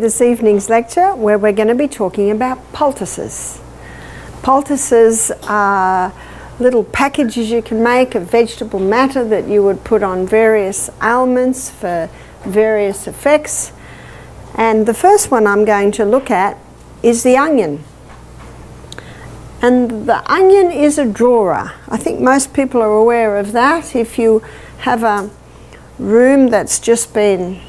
this evening's lecture where we're going to be talking about poultices. Poultices are little packages you can make of vegetable matter that you would put on various ailments for various effects. And the first one I'm going to look at is the onion. And the onion is a drawer. I think most people are aware of that. If you have a room that's just been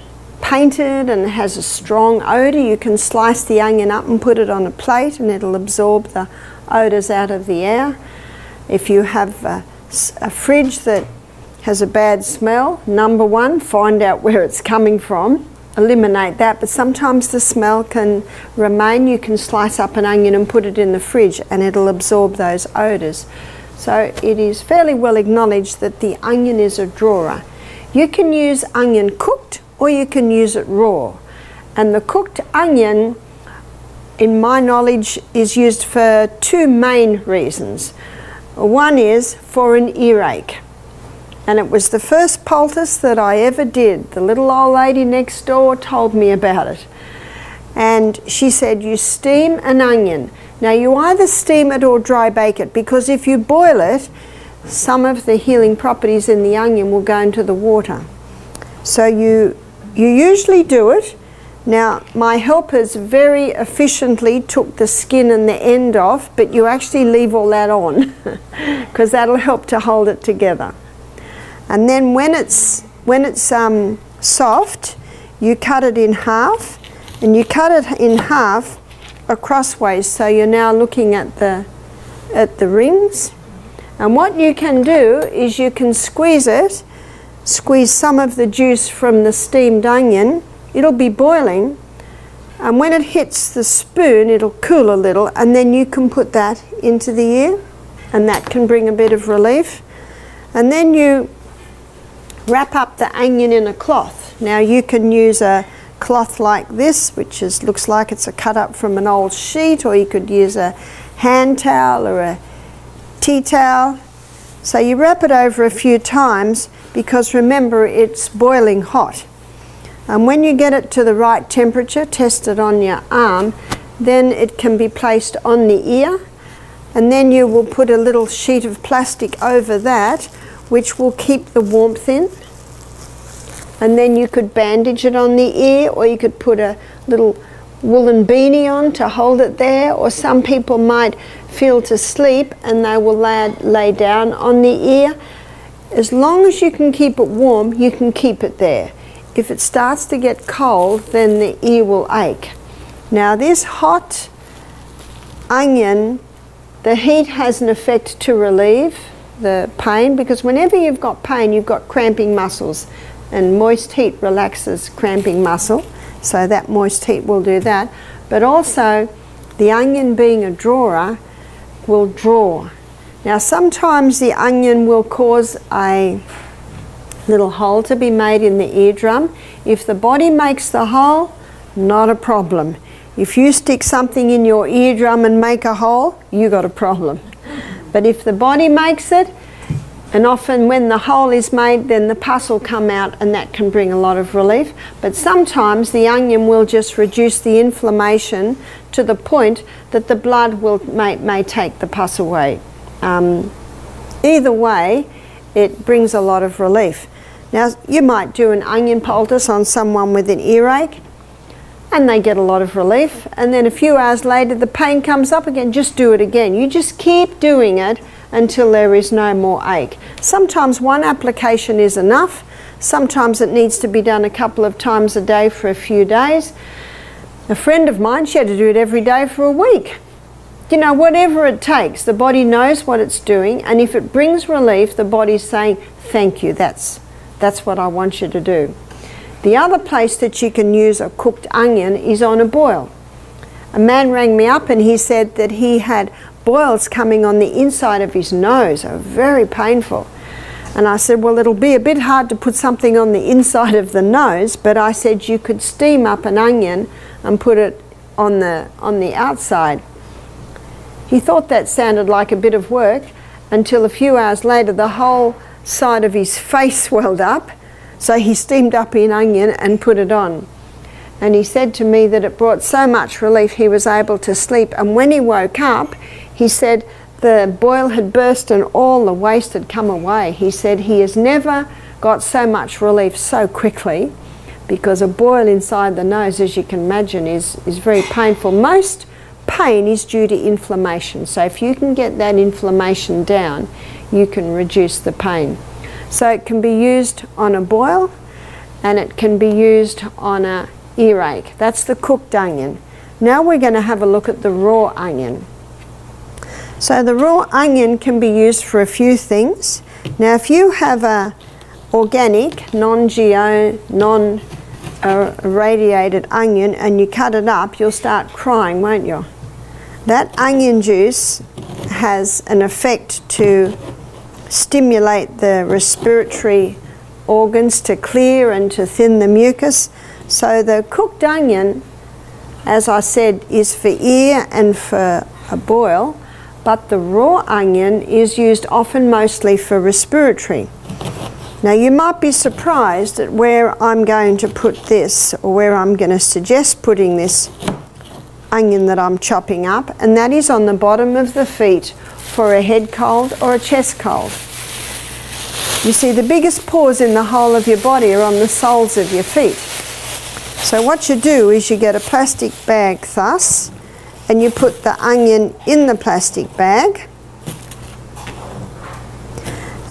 painted and has a strong odour, you can slice the onion up and put it on a plate and it'll absorb the odours out of the air. If you have a, a fridge that has a bad smell, number one, find out where it's coming from eliminate that, but sometimes the smell can remain. You can slice up an onion and put it in the fridge and it'll absorb those odours. So it is fairly well acknowledged that the onion is a drawer. You can use onion cooked or you can use it raw. And the cooked onion, in my knowledge, is used for two main reasons. One is for an earache and it was the first poultice that I ever did. The little old lady next door told me about it. And she said, you steam an onion. Now you either steam it or dry bake it because if you boil it, some of the healing properties in the onion will go into the water. So you, you usually do it. Now my helpers very efficiently took the skin and the end off, but you actually leave all that on because that'll help to hold it together. And then when it's, when it's um, soft, you cut it in half and you cut it in half acrossways so you're now looking at the, at the rings. And what you can do is you can squeeze it, squeeze some of the juice from the steamed onion, it'll be boiling, and when it hits the spoon it'll cool a little and then you can put that into the ear and that can bring a bit of relief. And then you wrap up the onion in a cloth. Now you can use a cloth like this, which is, looks like it's a cut up from an old sheet, or you could use a hand towel or a tea towel. So you wrap it over a few times because remember it's boiling hot. And when you get it to the right temperature, test it on your arm, then it can be placed on the ear and then you will put a little sheet of plastic over that which will keep the warmth in. And then you could bandage it on the ear or you could put a little woolen beanie on to hold it there or some people might feel to sleep and they will lay, lay down on the ear. As long as you can keep it warm, you can keep it there. If it starts to get cold, then the ear will ache. Now this hot onion, the heat has an effect to relieve the pain because whenever you've got pain, you've got cramping muscles and moist heat relaxes cramping muscle. So that moist heat will do that. But also, the onion being a drawer will draw. Now sometimes the onion will cause a little hole to be made in the eardrum. If the body makes the hole, not a problem. If you stick something in your eardrum and make a hole, you got a problem. But if the body makes it, and often when the hole is made, then the pus will come out and that can bring a lot of relief. But sometimes the onion will just reduce the inflammation to the point that the blood will may, may take the pus away. Um, either way, it brings a lot of relief. Now, you might do an onion poultice on someone with an earache and they get a lot of relief. And then a few hours later, the pain comes up again. Just do it again. You just keep doing it until there is no more ache. Sometimes one application is enough. Sometimes it needs to be done a couple of times a day for a few days. A friend of mine, she had to do it every day for a week. You know, whatever it takes, the body knows what it's doing, and if it brings relief, the body's saying, Thank you, that's, that's what I want you to do. The other place that you can use a cooked onion is on a boil. A man rang me up and he said that he had boils coming on the inside of his nose, are very painful. And I said, well, it'll be a bit hard to put something on the inside of the nose, but I said you could steam up an onion and put it on the, on the outside. He thought that sounded like a bit of work until a few hours later the whole side of his face swelled up so he steamed up an onion and put it on. and he said to me that it brought so much relief he was able to sleep. And when he woke up, he said the boil had burst and all the waste had come away. He said he has never got so much relief so quickly because a boil inside the nose, as you can imagine, is, is very painful. Most pain is due to inflammation. So if you can get that inflammation down, you can reduce the pain. So it can be used on a boil and it can be used on a earache. That's the cooked onion. Now we're going to have a look at the raw onion. So the raw onion can be used for a few things. Now if you have a organic, non-GMO, non-radiated onion and you cut it up, you'll start crying, won't you? That onion juice has an effect to stimulate the respiratory organs to clear and to thin the mucus. So the cooked onion, as I said, is for ear and for a boil, but the raw onion is used often mostly for respiratory. Now you might be surprised at where I'm going to put this, or where I'm going to suggest putting this onion that I'm chopping up, and that is on the bottom of the feet for a head cold or a chest cold. You see, the biggest pores in the whole of your body are on the soles of your feet. So what you do is you get a plastic bag thus, and you put the onion in the plastic bag,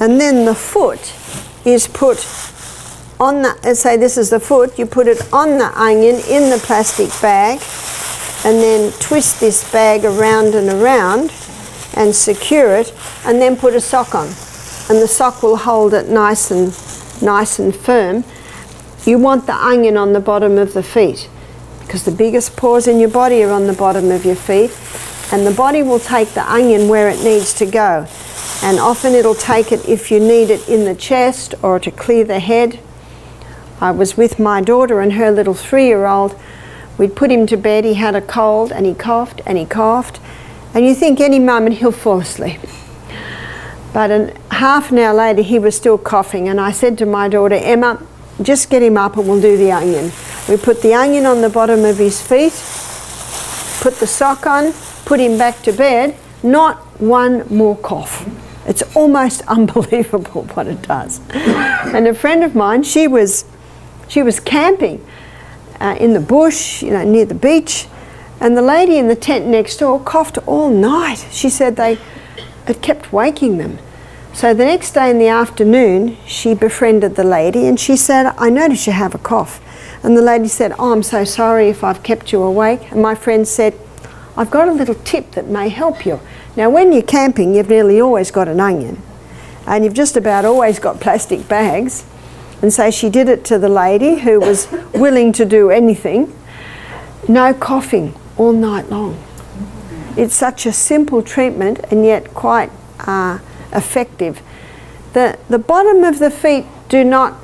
and then the foot is put on the, say this is the foot, you put it on the onion in the plastic bag, and then twist this bag around and around and secure it, and then put a sock on and the sock will hold it nice and nice and firm. You want the onion on the bottom of the feet because the biggest pores in your body are on the bottom of your feet and the body will take the onion where it needs to go and often it'll take it if you need it in the chest or to clear the head. I was with my daughter and her little three-year-old. We'd put him to bed, he had a cold and he coughed and he coughed and you think any moment he'll fall asleep. But an, half an hour later, he was still coughing, and I said to my daughter, Emma, just get him up and we'll do the onion. We put the onion on the bottom of his feet, put the sock on, put him back to bed, not one more cough. It's almost unbelievable what it does. and a friend of mine, she was, she was camping uh, in the bush, you know, near the beach, and the lady in the tent next door coughed all night. She said they, it kept waking them. So the next day in the afternoon, she befriended the lady and she said, I notice you have a cough. And the lady said, Oh, I'm so sorry if I've kept you awake. And my friend said, I've got a little tip that may help you. Now, when you're camping, you've nearly always got an onion, and you've just about always got plastic bags. And so she did it to the lady who was willing to do anything. No coughing all night long. It's such a simple treatment and yet quite uh, effective. The, the bottom of the feet do not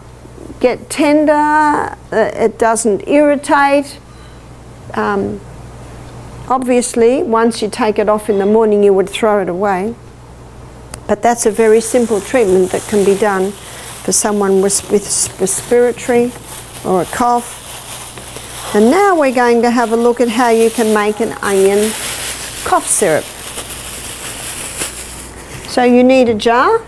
get tender, uh, it doesn't irritate. Um, obviously, once you take it off in the morning, you would throw it away. But that's a very simple treatment that can be done for someone with, with respiratory or a cough. And now we're going to have a look at how you can make an onion cough syrup. So you need a jar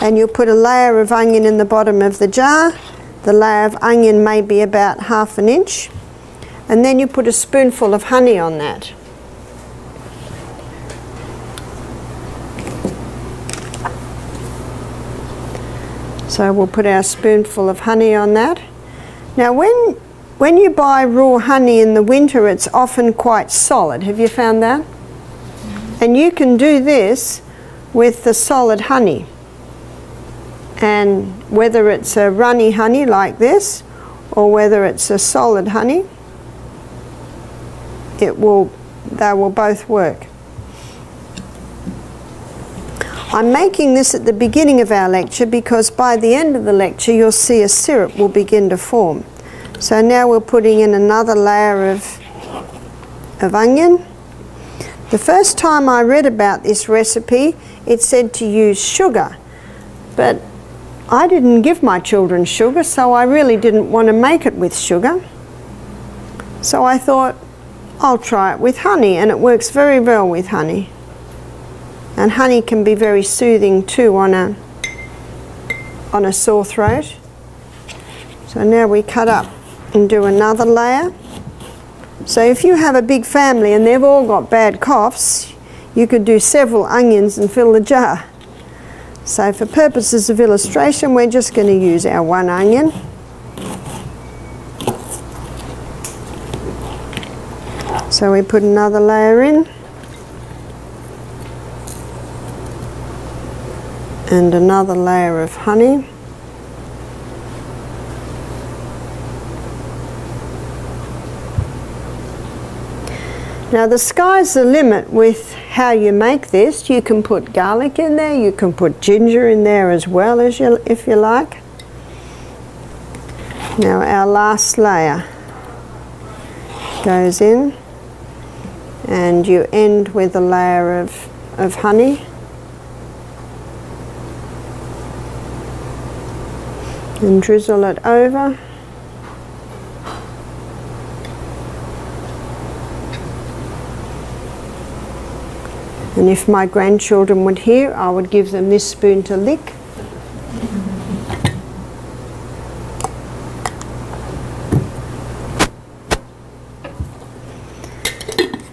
and you'll put a layer of onion in the bottom of the jar. The layer of onion may be about half an inch. And then you put a spoonful of honey on that. So we'll put our spoonful of honey on that. Now when, when you buy raw honey in the winter, it's often quite solid. Have you found that? And you can do this with the solid honey. And whether it's a runny honey like this or whether it's a solid honey, it will, they will both work. I'm making this at the beginning of our lecture because by the end of the lecture you'll see a syrup will begin to form. So now we're putting in another layer of, of onion. The first time I read about this recipe it said to use sugar. But I didn't give my children sugar, so I really didn't want to make it with sugar. So I thought, I'll try it with honey, and it works very well with honey. And honey can be very soothing too on a, on a sore throat. So now we cut up and do another layer. So if you have a big family and they've all got bad coughs, you could do several onions and fill the jar. So for purposes of illustration, we're just going to use our one onion. So we put another layer in. And another layer of honey. Now the sky's the limit with how you make this. You can put garlic in there, you can put ginger in there as well as you, if you like. Now our last layer goes in and you end with a layer of, of honey. And drizzle it over. And if my grandchildren would hear, I would give them this spoon to lick.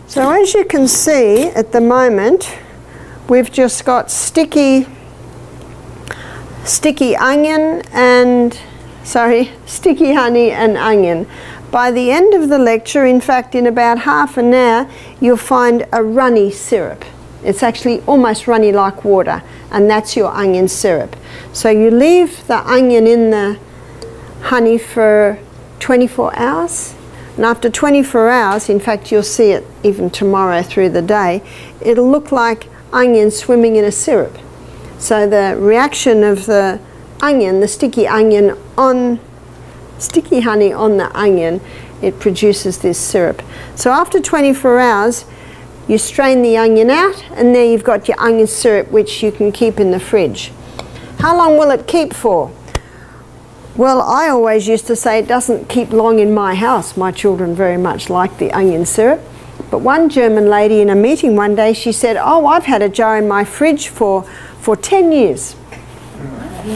So as you can see at the moment, we've just got sticky, sticky onion and, sorry, sticky honey and onion. By the end of the lecture, in fact in about half an hour, you'll find a runny syrup. It's actually almost runny like water, and that's your onion syrup. So you leave the onion in the honey for 24 hours, and after 24 hours, in fact, you'll see it even tomorrow through the day, it'll look like onion swimming in a syrup. So the reaction of the onion, the sticky onion on sticky honey on the onion, it produces this syrup. So after 24 hours, you strain the onion out and there you've got your onion syrup which you can keep in the fridge. How long will it keep for? Well, I always used to say it doesn't keep long in my house. My children very much like the onion syrup. But one German lady in a meeting one day, she said, oh, I've had a jar in my fridge for, for 10 years.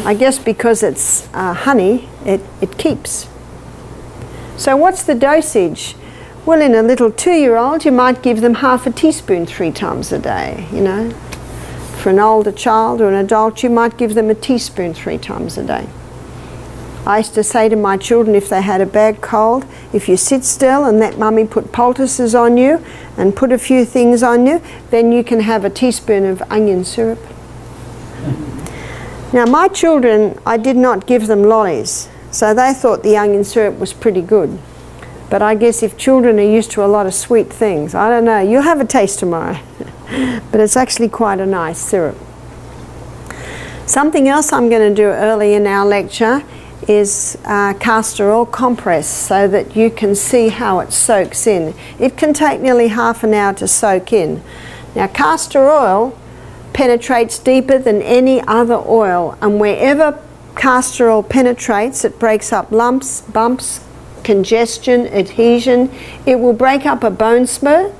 I guess because it's uh, honey, it, it keeps. So what's the dosage? Well, in a little two-year-old, you might give them half a teaspoon three times a day, you know. For an older child or an adult, you might give them a teaspoon three times a day. I used to say to my children if they had a bad cold, if you sit still and let mummy put poultices on you and put a few things on you, then you can have a teaspoon of onion syrup. Now my children, I did not give them lollies, so they thought the onion syrup was pretty good. But I guess if children are used to a lot of sweet things, I don't know, you'll have a taste tomorrow. but it's actually quite a nice syrup. Something else I'm going to do early in our lecture is uh, castor oil compress so that you can see how it soaks in. It can take nearly half an hour to soak in. Now castor oil penetrates deeper than any other oil and wherever castor oil penetrates it breaks up lumps, bumps, congestion, adhesion. It will break up a bone spur.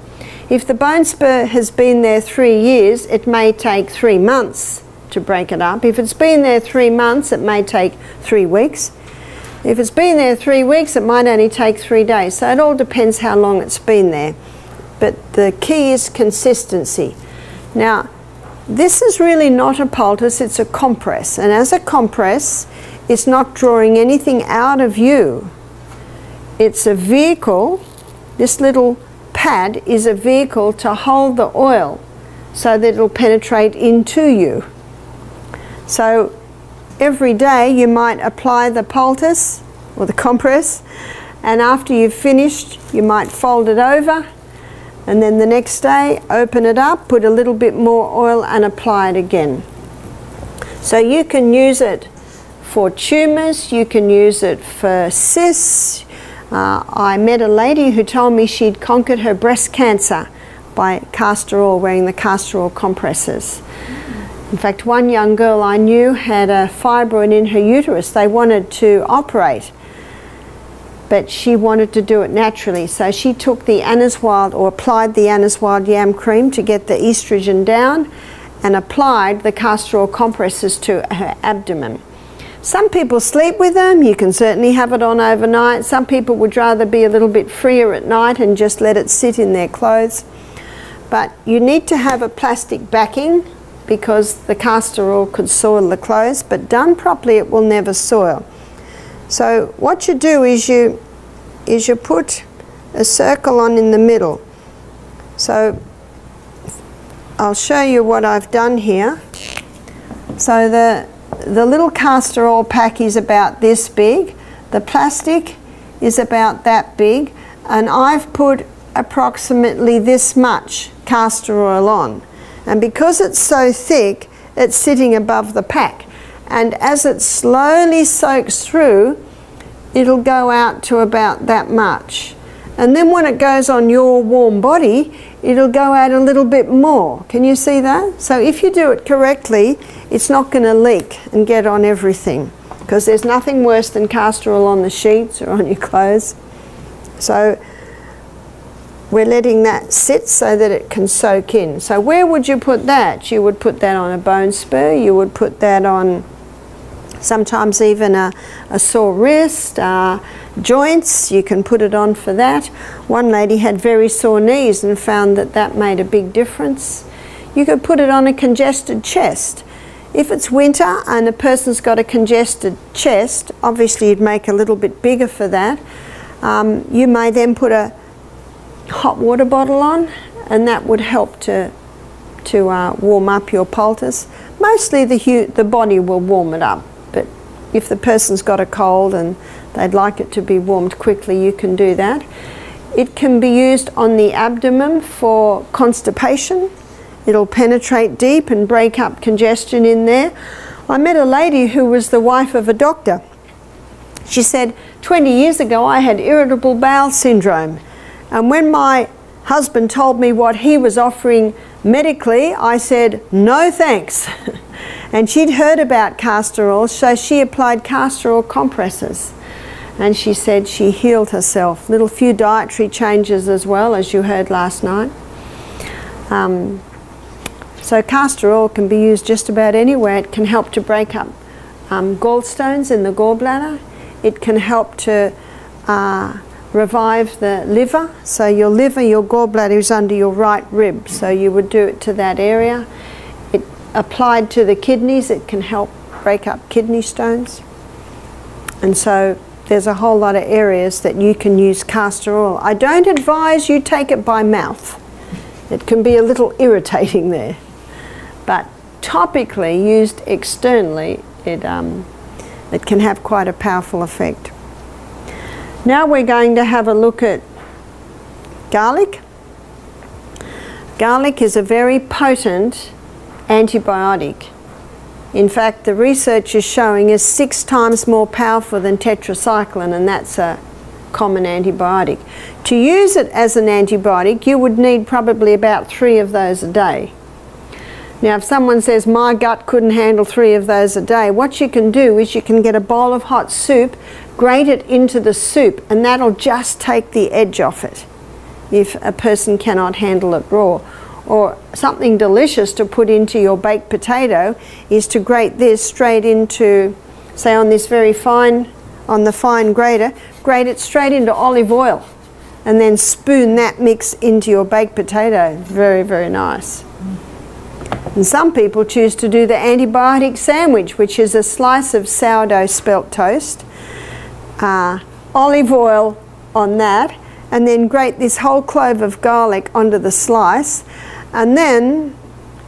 If the bone spur has been there three years, it may take three months to break it up. If it's been there three months, it may take three weeks. If it's been there three weeks, it might only take three days. So it all depends how long it's been there. But the key is consistency. Now, this is really not a poultice, it's a compress. And as a compress, it's not drawing anything out of you it's a vehicle, this little pad is a vehicle to hold the oil so that it'll penetrate into you. So every day you might apply the poultice or the compress and after you've finished you might fold it over and then the next day open it up, put a little bit more oil and apply it again. So you can use it for tumours, you can use it for cysts, uh, I met a lady who told me she'd conquered her breast cancer by castor oil, wearing the castor oil compresses. In fact, one young girl I knew had a fibroid in her uterus. They wanted to operate. but she wanted to do it naturally. So she took the Anna's Wild or applied the Anna's Wild yam cream to get the estrogen down and applied the castor oil compresses to her abdomen. Some people sleep with them, you can certainly have it on overnight. Some people would rather be a little bit freer at night and just let it sit in their clothes. But you need to have a plastic backing because the castor oil could soil the clothes, but done properly it will never soil. So what you do is you is you put a circle on in the middle. So I'll show you what I've done here. So the the little castor oil pack is about this big. The plastic is about that big and I've put approximately this much castor oil on. And because it's so thick, it's sitting above the pack. And as it slowly soaks through it'll go out to about that much. And then when it goes on your warm body it'll go out a little bit more. Can you see that? So if you do it correctly it's not going to leak and get on everything because there's nothing worse than castor oil on the sheets or on your clothes. So we're letting that sit so that it can soak in. So where would you put that? You would put that on a bone spur, you would put that on sometimes even a, a sore wrist, uh, joints, you can put it on for that. One lady had very sore knees and found that that made a big difference. You could put it on a congested chest. If it's winter and a person's got a congested chest, obviously you'd make a little bit bigger for that. Um, you may then put a hot water bottle on and that would help to, to uh, warm up your poultice. Mostly the, the body will warm it up but if the person's got a cold and they'd like it to be warmed quickly, you can do that. It can be used on the abdomen for constipation. It'll penetrate deep and break up congestion in there. I met a lady who was the wife of a doctor. She said, 20 years ago I had irritable bowel syndrome. And when my husband told me what he was offering medically, I said, no thanks. And she'd heard about castor oil, so she applied castor oil compresses. And she said she healed herself. Little few dietary changes as well, as you heard last night. Um, so castor oil can be used just about anywhere. It can help to break up um, gallstones in the gallbladder. It can help to uh, revive the liver. So your liver, your gallbladder is under your right rib. So you would do it to that area It applied to the kidneys, it can help break up kidney stones. And so there's a whole lot of areas that you can use castor oil. I don't advise you take it by mouth. It can be a little irritating there. But topically, used externally, it, um, it can have quite a powerful effect. Now we're going to have a look at garlic. Garlic is a very potent antibiotic. In fact, the research is showing is six times more powerful than tetracycline, and that's a common antibiotic. To use it as an antibiotic, you would need probably about three of those a day. Now, if someone says, my gut couldn't handle three of those a day, what you can do is you can get a bowl of hot soup, grate it into the soup, and that'll just take the edge off it if a person cannot handle it raw or something delicious to put into your baked potato is to grate this straight into, say on this very fine, on the fine grater, grate it straight into olive oil and then spoon that mix into your baked potato. Very, very nice. And some people choose to do the antibiotic sandwich, which is a slice of sourdough spelt toast, uh, olive oil on that, and then grate this whole clove of garlic onto the slice and then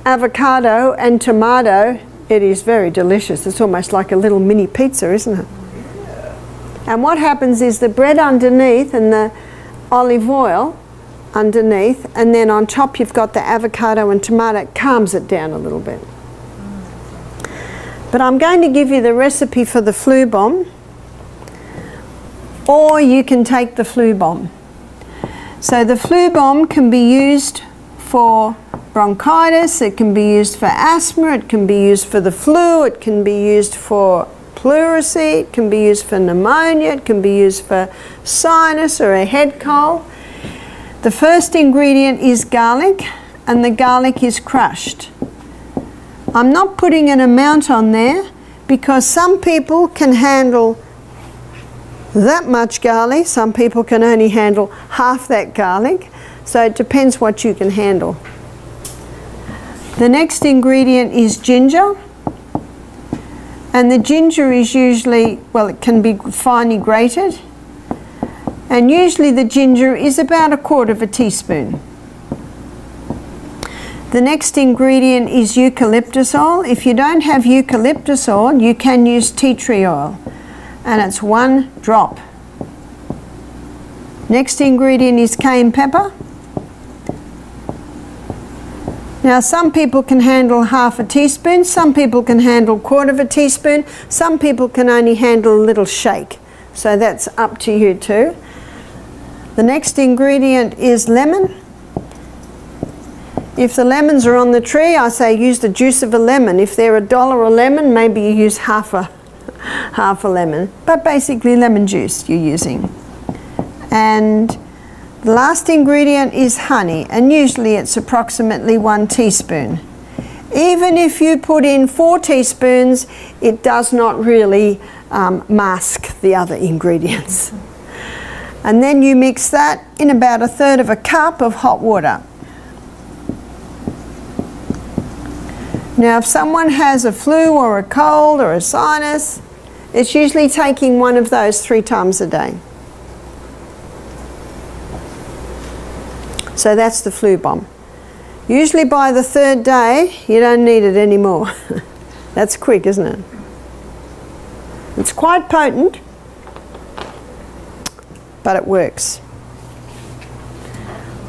avocado and tomato, it is very delicious. It's almost like a little mini pizza, isn't it? And what happens is the bread underneath and the olive oil underneath, and then on top you've got the avocado and tomato, it calms it down a little bit. But I'm going to give you the recipe for the flu bomb, or you can take the flu bomb. So the flu bomb can be used for bronchitis, it can be used for asthma, it can be used for the flu, it can be used for pleurisy, it can be used for pneumonia, it can be used for sinus or a head cold. The first ingredient is garlic and the garlic is crushed. I'm not putting an amount on there because some people can handle that much garlic, some people can only handle half that garlic, so it depends what you can handle. The next ingredient is ginger. And the ginger is usually, well, it can be finely grated. And usually the ginger is about a quarter of a teaspoon. The next ingredient is eucalyptus oil. If you don't have eucalyptus oil, you can use tea tree oil. And it's one drop. Next ingredient is cayenne pepper. Now some people can handle half a teaspoon, some people can handle quarter of a teaspoon, some people can only handle a little shake. So that's up to you too. The next ingredient is lemon. If the lemons are on the tree, I say use the juice of a lemon. If they're a dollar a lemon, maybe you use half a, half a lemon. But basically lemon juice you're using. And the last ingredient is honey, and usually it's approximately one teaspoon. Even if you put in four teaspoons, it does not really um, mask the other ingredients. And then you mix that in about a third of a cup of hot water. Now if someone has a flu or a cold or a sinus, it's usually taking one of those three times a day. So that's the flu bomb. Usually by the third day, you don't need it anymore. that's quick, isn't it? It's quite potent, but it works.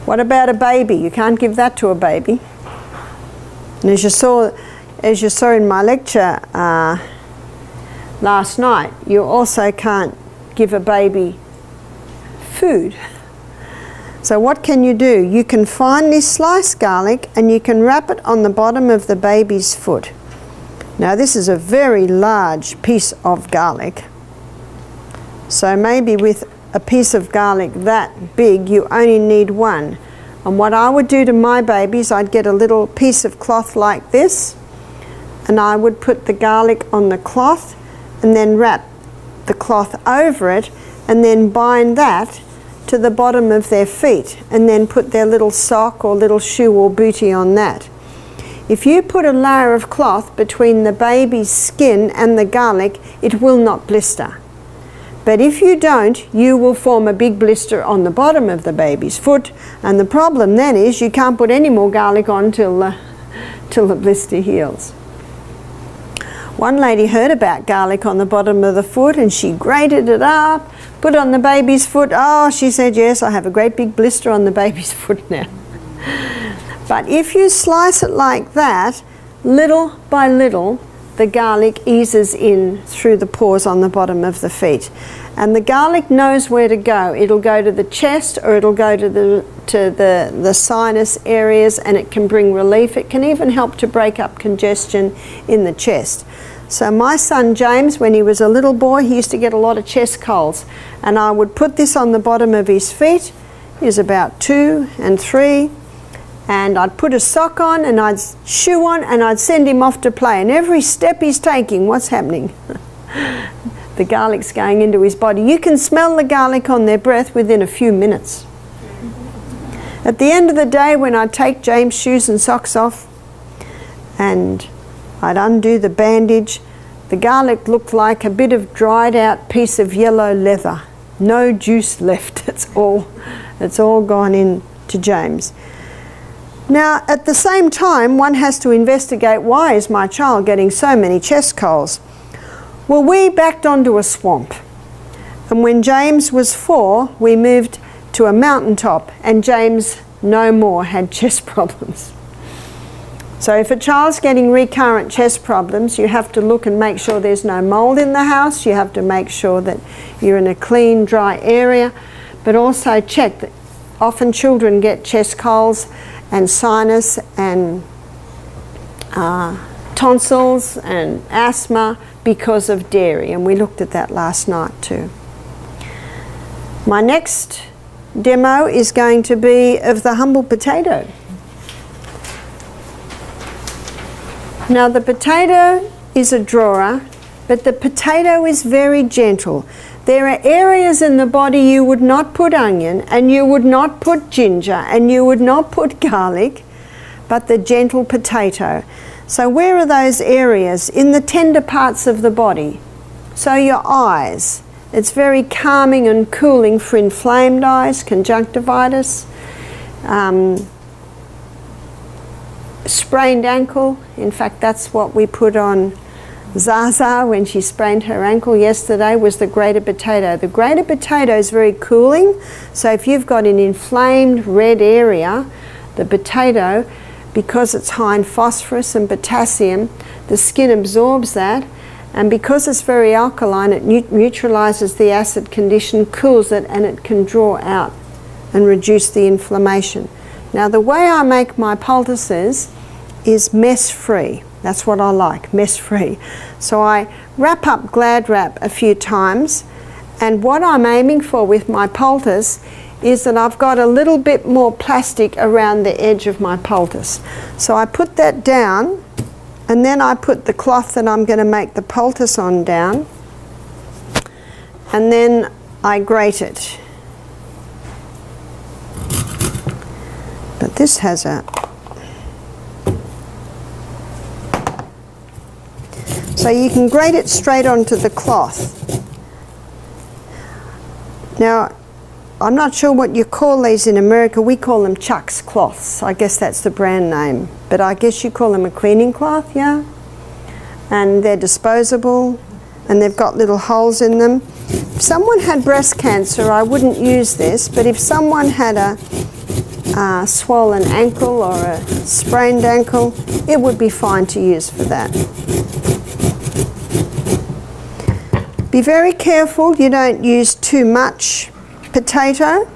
What about a baby? You can't give that to a baby. And as you saw, as you saw in my lecture uh, last night, you also can't give a baby food. So what can you do? You can finely slice garlic and you can wrap it on the bottom of the baby's foot. Now this is a very large piece of garlic. So maybe with a piece of garlic that big, you only need one. And what I would do to my babies, I'd get a little piece of cloth like this, and I would put the garlic on the cloth, and then wrap the cloth over it, and then bind that to the bottom of their feet and then put their little sock or little shoe or booty on that. If you put a layer of cloth between the baby's skin and the garlic, it will not blister. But if you don't, you will form a big blister on the bottom of the baby's foot, and the problem then is you can't put any more garlic on till the, till the blister heals. One lady heard about garlic on the bottom of the foot and she grated it up Put on the baby's foot. Oh, she said, yes, I have a great big blister on the baby's foot now. but if you slice it like that, little by little, the garlic eases in through the pores on the bottom of the feet. And the garlic knows where to go. It'll go to the chest or it'll go to the, to the, the sinus areas and it can bring relief. It can even help to break up congestion in the chest. So my son James, when he was a little boy, he used to get a lot of chest colds. And I would put this on the bottom of his feet. He's about two and three. And I'd put a sock on and I'd shoe on and I'd send him off to play. And every step he's taking, what's happening? the garlic's going into his body. You can smell the garlic on their breath within a few minutes. At the end of the day, when I'd take James' shoes and socks off and I'd undo the bandage. The garlic looked like a bit of dried out piece of yellow leather. No juice left. It's all, it's all gone in to James. Now, at the same time, one has to investigate why is my child getting so many chest colds? Well, we backed onto a swamp. And when James was four, we moved to a mountaintop, and James no more had chest problems. So if a child's getting recurrent chest problems, you have to look and make sure there's no mold in the house. You have to make sure that you're in a clean, dry area. But also check that often children get chest colds and sinus and uh, tonsils and asthma because of dairy, and we looked at that last night too. My next demo is going to be of the humble potato. Now the potato is a drawer, but the potato is very gentle. There are areas in the body you would not put onion, and you would not put ginger, and you would not put garlic, but the gentle potato. So where are those areas? In the tender parts of the body. So your eyes. It's very calming and cooling for inflamed eyes, conjunctivitis, um, sprained ankle. In fact, that's what we put on Zaza when she sprained her ankle yesterday was the greater potato. The greater potato is very cooling, so if you've got an inflamed red area, the potato, because it's high in phosphorus and potassium, the skin absorbs that, and because it's very alkaline, it neutralizes the acid condition, cools it, and it can draw out and reduce the inflammation. Now, the way I make my poultices is mess free. That's what I like, mess free. So I wrap up Glad Wrap a few times, and what I'm aiming for with my poultice is that I've got a little bit more plastic around the edge of my poultice. So I put that down, and then I put the cloth that I'm going to make the poultice on down, and then I grate it. But this has a So you can grate it straight onto the cloth. Now, I'm not sure what you call these in America. We call them Chux cloths. I guess that's the brand name. But I guess you call them a cleaning cloth, yeah? And they're disposable and they've got little holes in them. If someone had breast cancer, I wouldn't use this, but if someone had a swollen ankle or a sprained ankle, it would be fine to use for that. Be very careful you don't use too much potato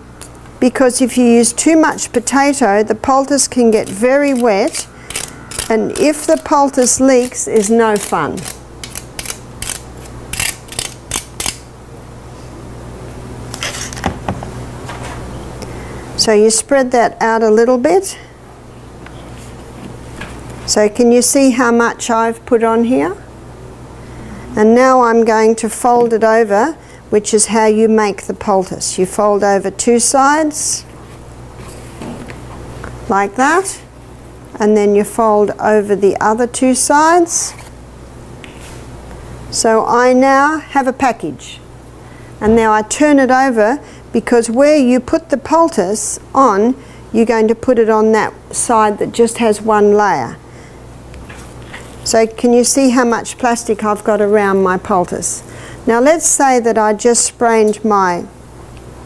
because if you use too much potato the poultice can get very wet and if the poultice leaks is no fun. So you spread that out a little bit. So can you see how much I've put on here? And now I'm going to fold it over, which is how you make the poultice. You fold over two sides, like that, and then you fold over the other two sides. So I now have a package. And now I turn it over because where you put the poultice on, you're going to put it on that side that just has one layer. So can you see how much plastic I've got around my poultice? Now let's say that I just sprained my,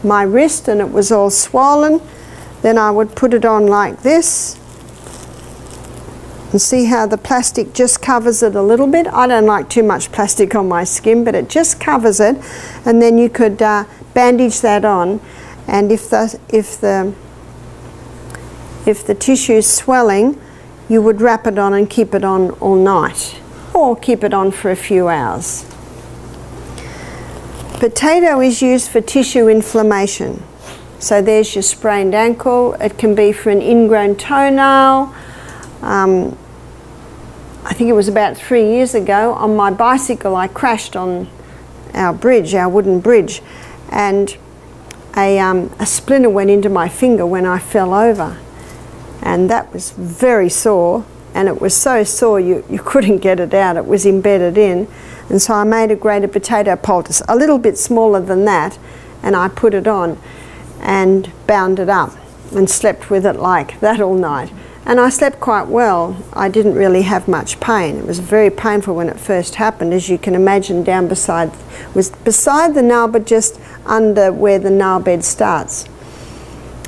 my wrist and it was all swollen. Then I would put it on like this and see how the plastic just covers it a little bit. I don't like too much plastic on my skin, but it just covers it. And then you could uh, bandage that on. And if the, if the, if the tissue is swelling, you would wrap it on and keep it on all night or keep it on for a few hours. Potato is used for tissue inflammation. So there's your sprained ankle. It can be for an ingrown toenail. Um, I think it was about three years ago on my bicycle I crashed on our bridge, our wooden bridge, and a, um, a splinter went into my finger when I fell over and that was very sore and it was so sore you, you couldn't get it out. It was embedded in. And so I made a grated potato poultice, a little bit smaller than that, and I put it on and bound it up and slept with it like that all night. And I slept quite well. I didn't really have much pain. It was very painful when it first happened, as you can imagine, down beside, was beside the nail, but just under where the nail bed starts.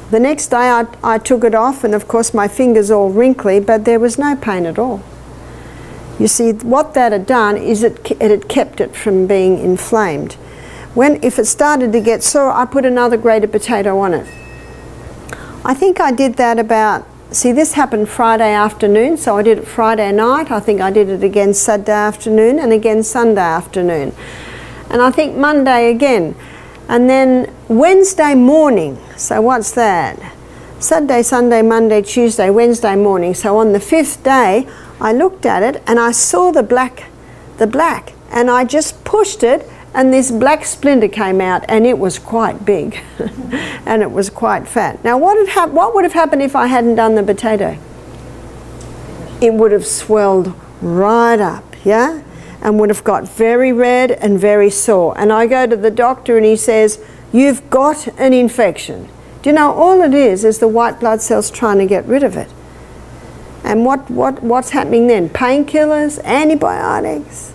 The next day I, I took it off and of course my fingers all wrinkly but there was no pain at all. You see what that had done is it, it had kept it from being inflamed. When, if it started to get sore I put another grated potato on it. I think I did that about see, this happened Friday afternoon, so I did it Friday night. I think I did it again Saturday afternoon and again Sunday afternoon. And I think Monday again. And then Wednesday morning, so what's that? Saturday, Sunday, Monday, Tuesday, Wednesday morning. So on the fifth day, I looked at it and I saw the black, the black, and I just pushed it and this black splinter came out and it was quite big and it was quite fat. Now what, had what would have happened if I hadn't done the potato? It would have swelled right up, yeah? And would have got very red and very sore. And I go to the doctor and he says, you've got an infection. Do you know, all it is is the white blood cells trying to get rid of it. And what, what, what's happening then? Painkillers, antibiotics.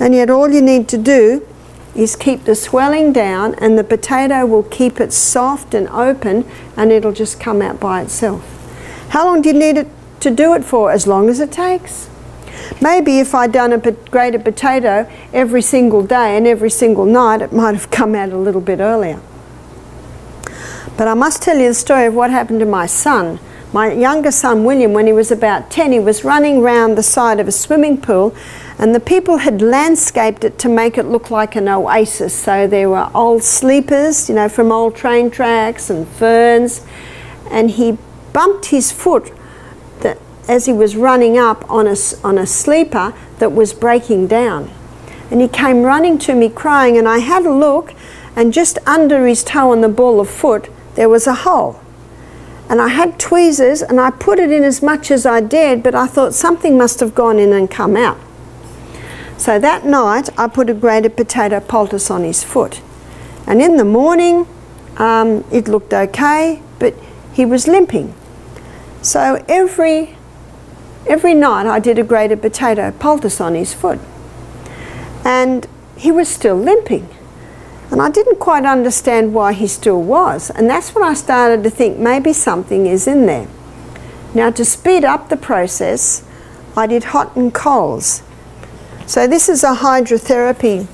And yet all you need to do is keep the swelling down and the potato will keep it soft and open and it'll just come out by itself. How long do you need it to do it for? As long as it takes. Maybe if I'd done a grated potato every single day and every single night, it might have come out a little bit earlier. But I must tell you the story of what happened to my son. My younger son, William, when he was about 10, he was running round the side of a swimming pool and the people had landscaped it to make it look like an oasis. So there were old sleepers, you know, from old train tracks and ferns. And he bumped his foot as he was running up on a, on a sleeper that was breaking down. And he came running to me crying, and I had a look, and just under his toe on the ball of foot, there was a hole. And I had tweezers, and I put it in as much as I dared, but I thought something must have gone in and come out. So that night I put a grated potato poultice on his foot. And in the morning um, it looked okay, but he was limping. So every, every night I did a grated potato poultice on his foot. And he was still limping. And I didn't quite understand why he still was. And that's when I started to think maybe something is in there. Now to speed up the process, I did hot and colds so this is a hydrotherapy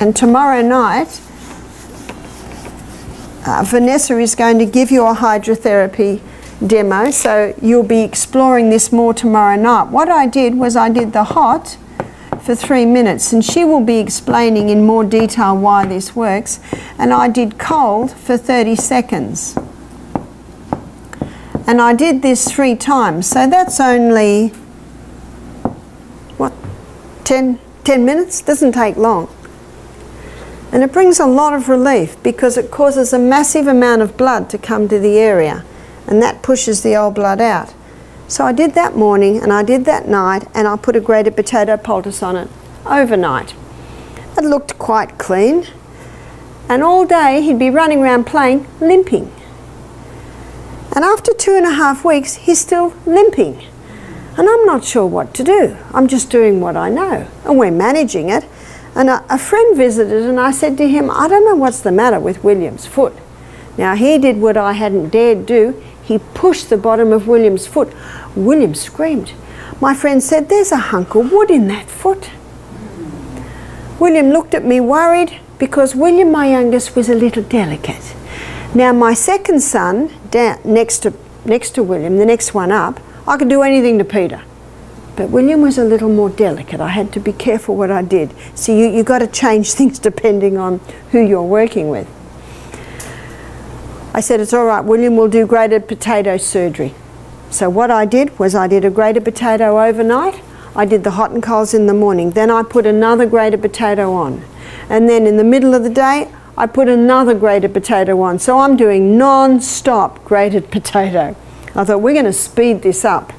and tomorrow night uh, Vanessa is going to give you a hydrotherapy demo so you'll be exploring this more tomorrow night. What I did was I did the hot for three minutes and she will be explaining in more detail why this works and I did cold for 30 seconds and I did this three times so that's only 10, 10 minutes, doesn't take long. And it brings a lot of relief because it causes a massive amount of blood to come to the area and that pushes the old blood out. So I did that morning and I did that night and I put a grated potato poultice on it overnight. It looked quite clean and all day he'd be running around playing, limping. And after two and a half weeks, he's still limping. And I'm not sure what to do. I'm just doing what I know. And we're managing it. And a, a, friend visited and I said to him, I don't know what's the matter with William's foot. Now he did what I hadn't dared do. He pushed the bottom of William's foot. William screamed. My friend said, there's a hunk of wood in that foot. William looked at me worried because William, my youngest, was a little delicate. Now my second son, down next to, next to William, the next one up, I could do anything to Peter. But William was a little more delicate. I had to be careful what I did. So you, you got to change things depending on who you're working with. I said, it's all right, William will do grated potato surgery. So what I did was I did a grated potato overnight. I did the hot and colds in the morning. Then I put another grated potato on. And then in the middle of the day, I put another grated potato on. So I'm doing non-stop grated potato. I thought, we're going to speed this up.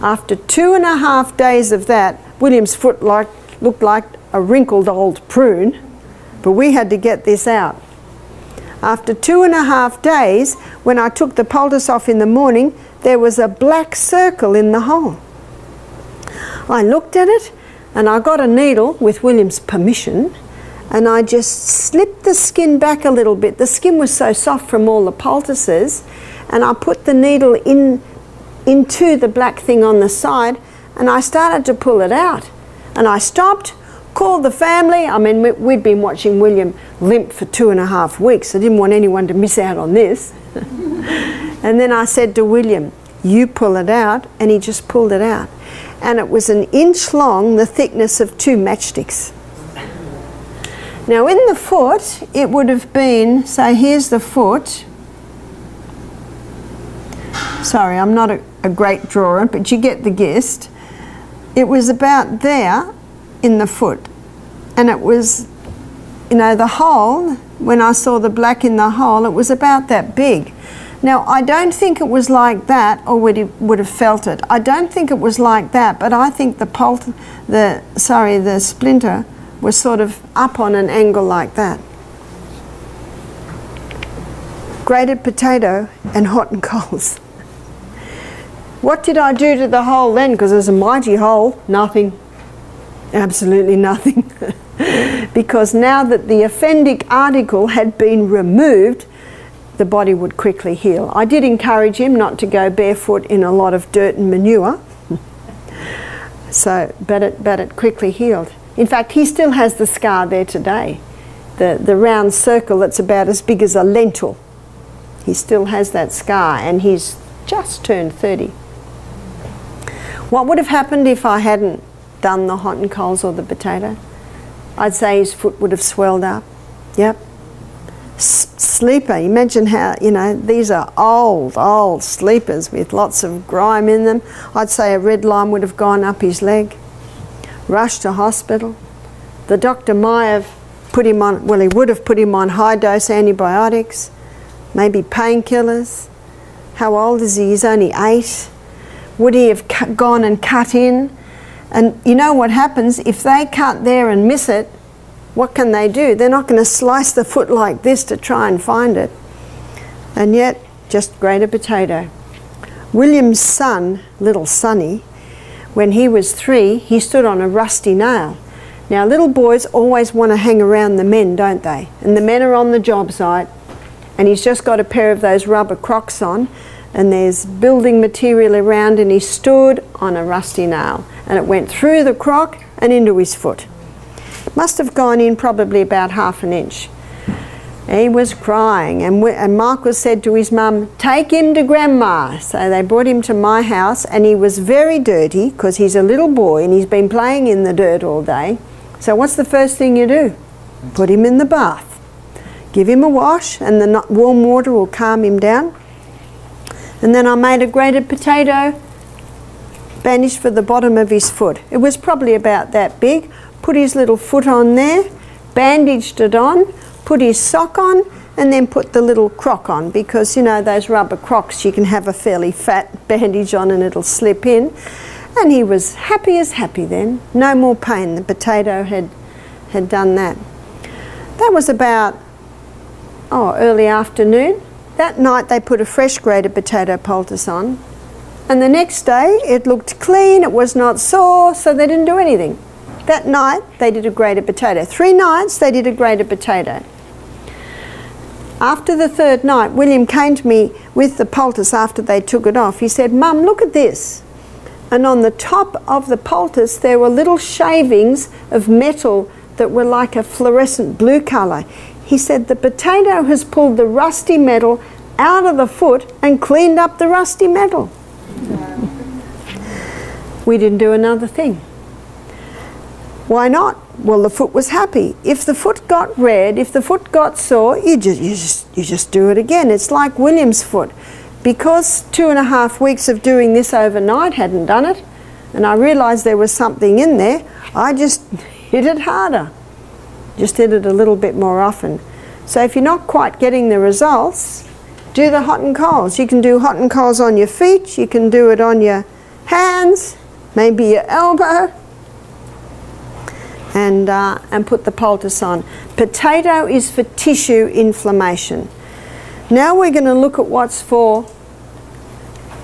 After two and a half days of that, William's foot like, looked like a wrinkled old prune, but we had to get this out. After two and a half days, when I took the poultice off in the morning, there was a black circle in the hole. I looked at it and I got a needle with William's permission and I just slipped the skin back a little bit. The skin was so soft from all the poultices and I put the needle in into the black thing on the side and I started to pull it out and I stopped called the family I mean we'd been watching William limp for two and a half weeks I didn't want anyone to miss out on this and then I said to William you pull it out, and he just pulled it out. And it was an inch long, the thickness of two matchsticks. Now in the foot, it would have been, so here's the foot. Sorry, I'm not a, a great drawer, but you get the gist. It was about there in the foot. And it was, you know, the hole, when I saw the black in the hole, it was about that big. Now, I don't think it was like that, or would, he, would have felt it. I don't think it was like that, but I think the pult, the sorry, the splinter was sort of up on an angle like that. Grated potato and hot and colds. What did I do to the hole then? Because it was a mighty hole. Nothing. Absolutely nothing. because now that the offending article had been removed, the body would quickly heal. I did encourage him not to go barefoot in a lot of dirt and manure. so, but it, but it quickly healed. In fact, he still has the scar there today. The, the round circle that's about as big as a lentil. He still has that scar and he's just turned 30. What would have happened if I hadn't done the hot and colds or the potato? I'd say his foot would have swelled up. Yep. S sleeper, imagine how, you know, these are old, old sleepers with lots of grime in them. I'd say a red line would have gone up his leg. Rushed to hospital. The doctor might have put him on, well, he would have put him on high dose antibiotics, maybe painkillers. How old is he? He's only eight. Would he have gone and cut in? And you know what happens? If they cut there and miss it, what can they do? They're not going to slice the foot like this to try and find it. And yet, just grate a potato. William's son, little Sonny, when he was three, he stood on a rusty nail. Now, little boys always want to hang around the men, don't they? And the men are on the job site, and he's just got a pair of those rubber crocs on, and there's building material around and he stood on a rusty nail and it went through the croc and into his foot. Must have gone in probably about half an inch. He was crying and, and Marcus said to his mum, take him to grandma. So they brought him to my house and he was very dirty because he's a little boy and he's been playing in the dirt all day. So what's the first thing you do? Put him in the bath. Give him a wash and the warm water will calm him down and then I made a grated potato bandage for the bottom of his foot. It was probably about that big. Put his little foot on there, bandaged it on, put his sock on, and then put the little croc on because you know those rubber crocs you can have a fairly fat bandage on and it'll slip in. And he was happy as happy then. No more pain. The potato had had done that. That was about oh early afternoon. That night they put a fresh grated potato poultice on and the next day it looked clean, it was not sore, so they didn't do anything. That night they did a grated potato. Three nights they did a grated potato. After the third night, William came to me with the poultice after they took it off. He said, Mum, look at this. And on the top of the poultice there were little shavings of metal that were like a fluorescent blue colour. He said the potato has pulled the rusty metal out of the foot and cleaned up the rusty metal. We didn't do another thing. Why not? Well, the foot was happy. If the foot got red, if the foot got sore, you just, you just, you just do it again. It's like William's foot. Because two and a half weeks of doing this overnight hadn't done it, and I realised there was something in there, I just hit it harder just did it a little bit more often. So if you're not quite getting the results, do the hot and colds. You can do hot and colds on your feet, you can do it on your hands, maybe your elbow, and, uh, and put the poultice on. Potato is for tissue inflammation. Now we're going to look at what's for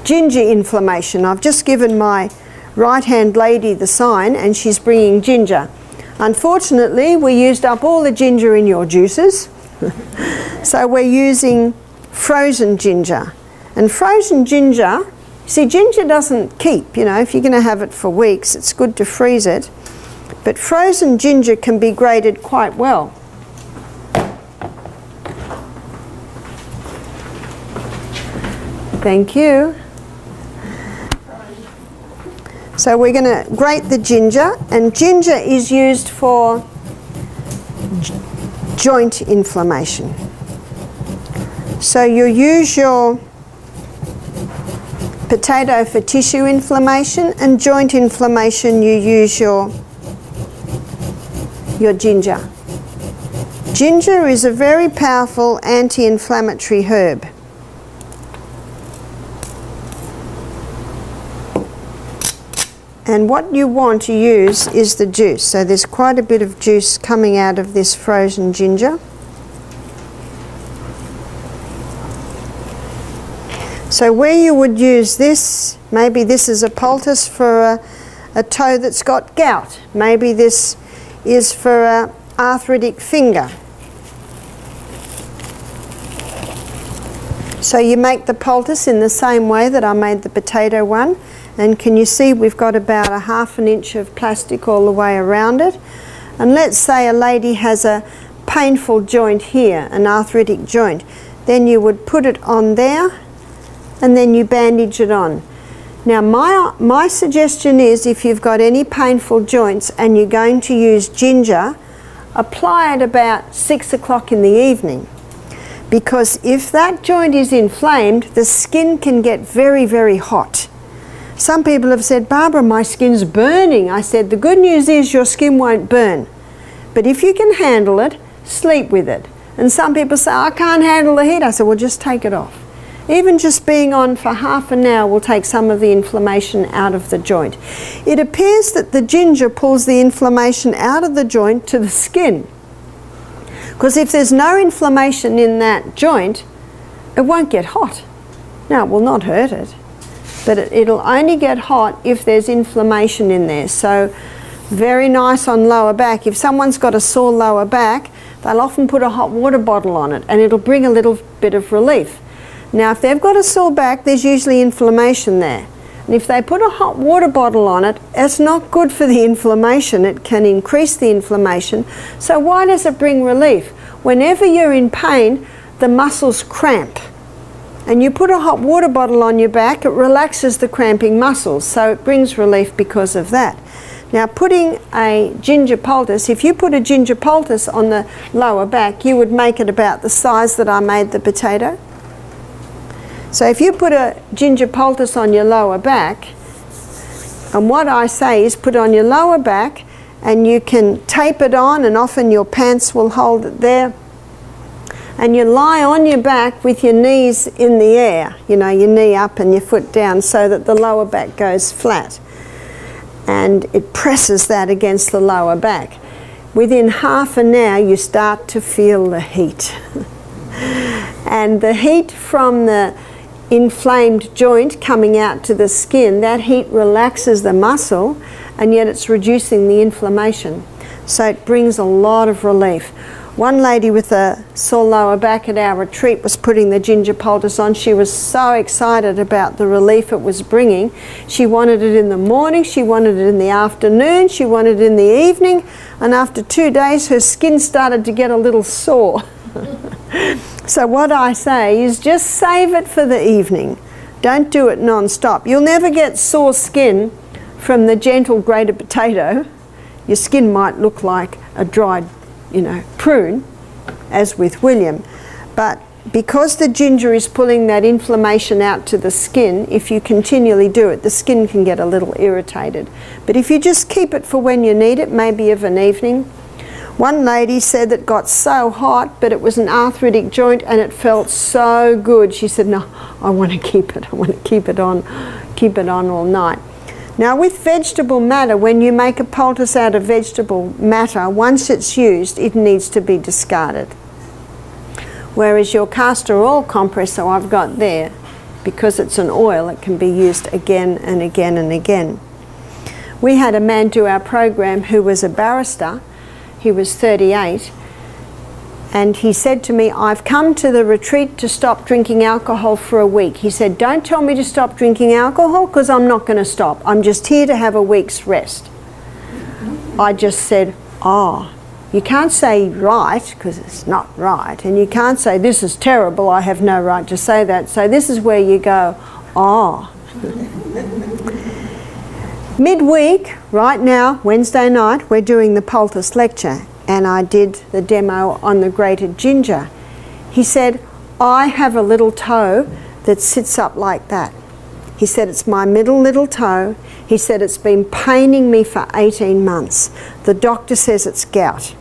ginger inflammation. I've just given my right hand lady the sign and she's bringing ginger. Unfortunately, we used up all the ginger in your juices. so we're using frozen ginger. And frozen ginger, see ginger doesn't keep, you know, if you're going to have it for weeks, it's good to freeze it. But frozen ginger can be grated quite well. Thank you. So we're going to grate the ginger, and ginger is used for joint inflammation. So you use your potato for tissue inflammation and joint inflammation you use your your ginger. Ginger is a very powerful anti-inflammatory herb. And what you want to use is the juice. So there's quite a bit of juice coming out of this frozen ginger. So where you would use this, maybe this is a poultice for a, a toe that's got gout. Maybe this is for a arthritic finger. So you make the poultice in the same way that I made the potato one. And can you see we've got about a half an inch of plastic all the way around it. And let's say a lady has a painful joint here, an arthritic joint. Then you would put it on there and then you bandage it on. Now my, my suggestion is if you've got any painful joints and you're going to use ginger, apply it about six o'clock in the evening. Because if that joint is inflamed, the skin can get very, very hot. Some people have said, Barbara, my skin's burning. I said, the good news is your skin won't burn. But if you can handle it, sleep with it. And some people say, I can't handle the heat. I said, well, just take it off. Even just being on for half an hour will take some of the inflammation out of the joint. It appears that the ginger pulls the inflammation out of the joint to the skin. Because if there's no inflammation in that joint, it won't get hot. Now, it will not hurt it, but it, will only get hot if there's inflammation in there. So very nice on lower back. If someone's got a sore lower back, they'll often put a hot water bottle on it and it'll bring a little bit of relief. Now if they've got a sore back, there's usually inflammation there. And if they put a hot water bottle on it, it's not good for the inflammation. It can increase the inflammation. So why does it bring relief? Whenever you're in pain, the muscles cramp and you put a hot water bottle on your back, it relaxes the cramping muscles, so it brings relief because of that. Now putting a ginger poultice, if you put a ginger poultice on the lower back, you would make it about the size that I made the potato. So if you put a ginger poultice on your lower back, and what I say is put on your lower back and you can tape it on and often your pants will hold it there and you lie on your back with your knees in the air, you know, your knee up and your foot down so that the lower back goes flat. And it presses that against the lower back. Within half an hour, you start to feel the heat. and the heat from the inflamed joint coming out to the skin, that heat relaxes the muscle and yet it's reducing the inflammation. So it brings a lot of relief. One lady with a sore lower back at our retreat was putting the ginger poultice on. She was so excited about the relief it was bringing. She wanted it in the morning, she wanted it in the afternoon, she wanted it in the evening, and after two days her skin started to get a little sore. so what I say is just save it for the evening. Don't do it non-stop. You'll never get sore skin from the gentle grated potato. Your skin might look like a dried you know, prune, as with William. But because the ginger is pulling that inflammation out to the skin, if you continually do it, the skin can get a little irritated. But if you just keep it for when you need it, maybe of an evening. One lady said that got so hot, but it was an arthritic joint and it felt so good. She said, no, I want to keep it. I want to keep it on, keep it on all night. Now with vegetable matter, when you make a poultice out of vegetable matter, once it's used, it needs to be discarded. Whereas your castor oil compress, so I've got there, because it's an oil, it can be used again and again and again. We had a man do our program who was a barrister. He was 38 and he said to me, I've come to the retreat to stop drinking alcohol for a week. He said, Don't tell me to stop drinking alcohol because I'm not going to stop. I'm just here to have a week's rest. I just said, Ah, oh, you can't say right because it's not right. And you can't say, This is terrible. I have no right to say that. So this is where you go, Ah. Oh. Midweek, right now, Wednesday night, we're doing the poultice lecture, and I did the demo on the grated ginger. He said, I have a little toe that sits up like that. He said, It's my middle little toe. He said, It's been paining me for 18 months. The doctor says it's gout.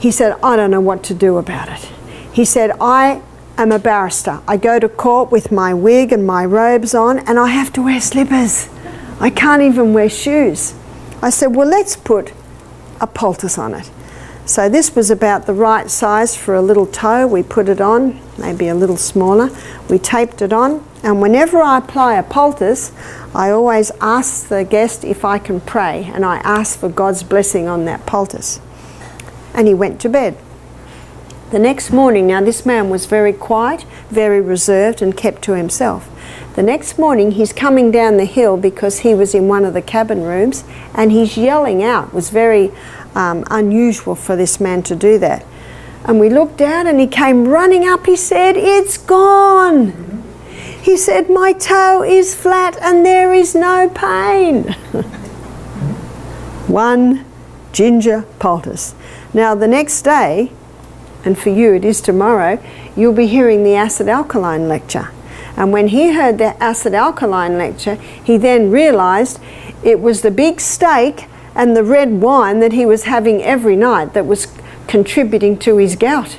He said, I don't know what to do about it. He said, I am a barrister. I go to court with my wig and my robes on, and I have to wear slippers. I can't even wear shoes. I said, well, let's put a poultice on it. So this was about the right size for a little toe. We put it on, maybe a little smaller. We taped it on, and whenever I apply a poultice, I always ask the guest if I can pray, and I ask for God's blessing on that poultice. And he went to bed. The next morning, now this man was very quiet, very reserved, and kept to himself. The next morning, he's coming down the hill because he was in one of the cabin rooms and he's yelling out. It was very um, unusual for this man to do that. And we looked down and he came running up. He said, It's gone. He said, My toe is flat and there is no pain. One ginger poultice. Now, the next day, and for you it is tomorrow, you'll be hearing the acid alkaline lecture. And when he heard the acid alkaline lecture, he then realized it was the big steak and the red wine that he was having every night that was contributing to his gout.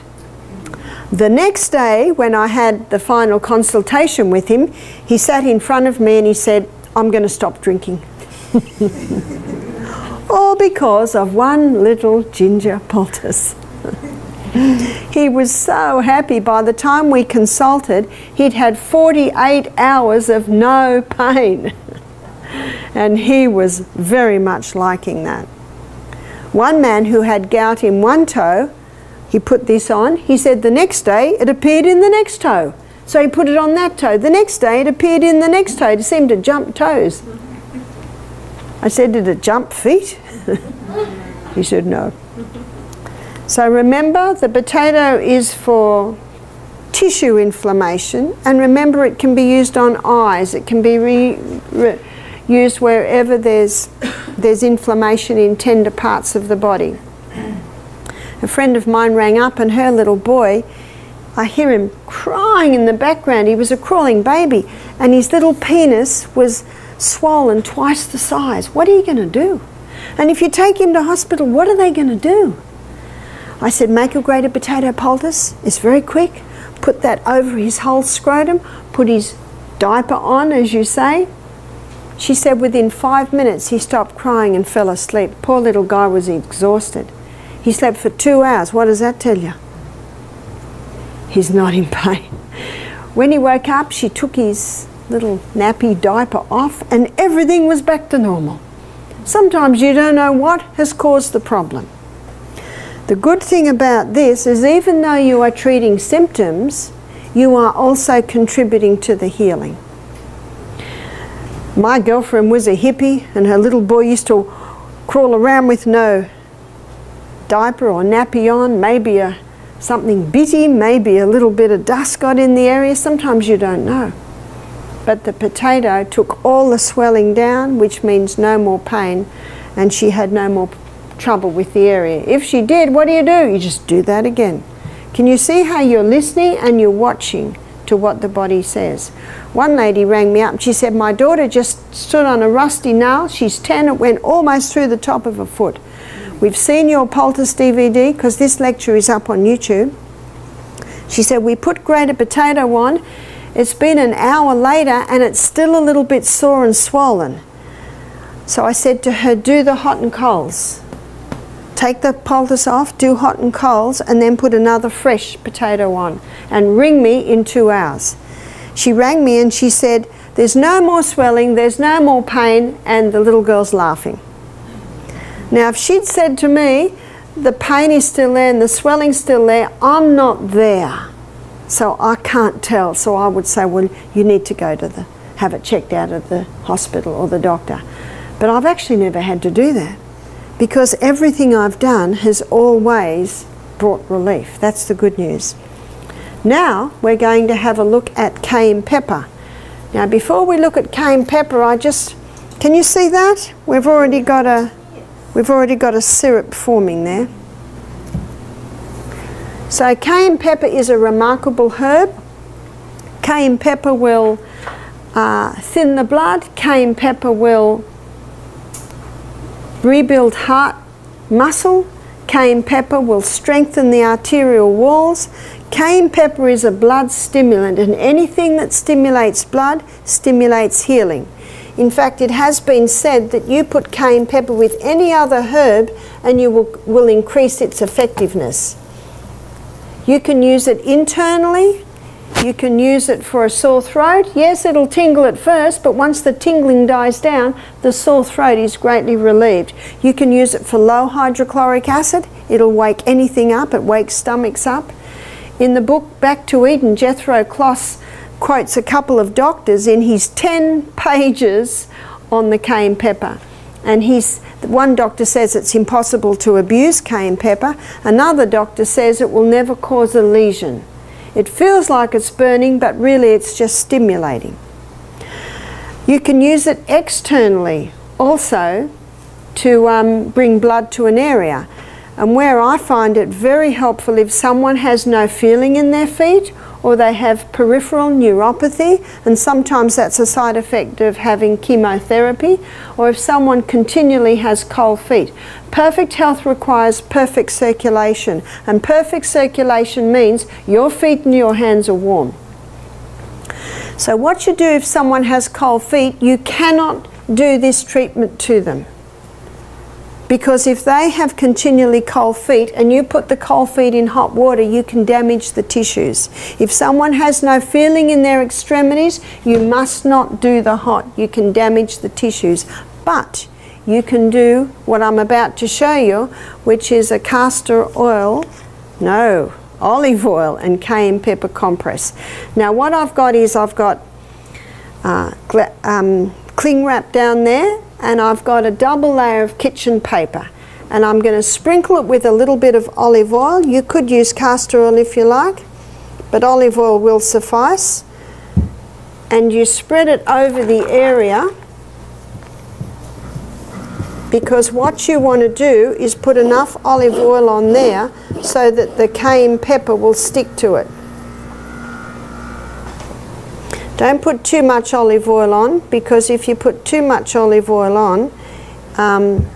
The next day, when I had the final consultation with him, he sat in front of me and he said, I'm going to stop drinking. All because of one little ginger poultice. he was so happy. By the time we consulted, he'd had 48 hours of no pain. and he was very much liking that. One man who had gout in one toe, he put this on. He said the next day it appeared in the next toe. So he put it on that toe. The next day it appeared in the next toe. It seemed to jump toes. I said, Did it jump feet? he said, No. So remember, the potato is for tissue inflammation, and remember it can be used on eyes. It can be used wherever there's, there's inflammation in tender parts of the body. A friend of mine rang up and her little boy, I hear him crying in the background. He was a crawling baby and his little penis was swollen twice the size. What are you going to do? And if you take him to hospital, what are they going to do? I said, make a grated potato poultice. It's very quick. Put that over his whole scrotum. Put his diaper on, as you say. She said within five minutes he stopped crying and fell asleep. Poor little guy was exhausted. He slept for two hours. What does that tell you? He's not in pain. When he woke up, she took his little nappy diaper off and everything was back to normal. Sometimes you don't know what has caused the problem. The good thing about this is even though you are treating symptoms, you are also contributing to the healing. My girlfriend was a hippie and her little boy used to crawl around with no diaper or nappy on, maybe a, something bitty, maybe a little bit of dust got in the area. Sometimes you don't know. But the potato took all the swelling down, which means no more pain, and she had no more trouble with the area. If she did, what do you do? You just do that again. Can you see how you're listening and you're watching to what the body says? One lady rang me up she said, My daughter just stood on a rusty nail. She's 10, it went almost through the top of her foot. We've seen your poultice DVD because this lecture is up on YouTube. She said, We put grated potato on. It's been an hour later and it's still a little bit sore and swollen. So I said to her, Do the hot and colds take the poultice off, do hot and colds, and then put another fresh potato on and ring me in two hours. She rang me and she said, There's no more swelling, there's no more pain, and the little girl's laughing. Now, if she'd said to me, The pain is still there and the swelling's still there, I'm not there. So I can't tell. So I would say, Well, you need to go to the have it checked out at the hospital or the doctor. But I've actually never had to do that because everything I've done has always brought relief. That's the good news. Now we're going to have a look at cayenne pepper. Now before we look at cayenne pepper, I just Can you see that? We've already got a we've already got a syrup forming there. So cayenne pepper is a remarkable herb. Cayenne pepper will uh, thin the blood. Cayenne pepper will rebuild heart muscle. Cayenne pepper will strengthen the arterial walls. Cayenne pepper is a blood stimulant and anything that stimulates blood stimulates healing. In fact, it has been said that you put cayenne pepper with any other herb and you will, will increase its effectiveness. You can use it internally. You can use it for a sore throat. Yes, it'll tingle at first, but once the tingling dies down, the sore throat is greatly relieved. You can use it for low hydrochloric acid. It'll wake anything up. It wakes stomachs up. In the book Back to Eden, Jethro Kloss quotes a couple of doctors in his 10 pages on the cayenne pepper. And he's one doctor says it's impossible to abuse cayenne pepper. Another doctor says it will never cause a lesion. It feels like it's burning, but really it's just stimulating. You can use it externally also to um, bring blood to an area. And where I find it very helpful if someone has no feeling in their feet or they have peripheral neuropathy, and sometimes that's a side effect of having chemotherapy, or if someone continually has cold feet. Perfect health requires perfect circulation, and perfect circulation means your feet and your hands are warm. So what you do if someone has cold feet, you cannot do this treatment to them. Because if they have continually cold feet and you put the cold feet in hot water, you can damage the tissues. If someone has no feeling in their extremities, you must not do the hot. You can damage the tissues. But you can do what I'm about to show you, which is a castor oil, no, olive oil and cayenne pepper compress. Now what I've got is I've got uh, um, cling wrap down there and I've got a double layer of kitchen paper and I'm going to sprinkle it with a little bit of olive oil. You could use castor oil if you like, but olive oil will suffice. And you spread it over the area because what you want to do is put enough olive oil on there so that the cayenne pepper will stick to it. Don't put too much olive oil on because if you put too much olive oil on, um,